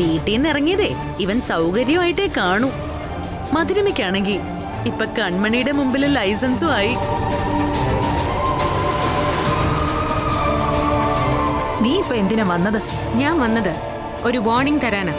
വീട്ടിൽ നിന്ന് ഇറങ്ങിയതേ ഇവൻ സൗകര്യമായിട്ടേ കാണൂ. മധുരമയ്ക്കാണെങ്കിൽ ഇപ്പൊ കൺമണിയുടെ മുമ്പിൽ ലൈസൻസും ആയി. നീ ഇപ്പൊ എന്തിനാ വന്നത്? ഞാൻ വന്നത് ഒരു വാർണിംഗ് തരാനാ.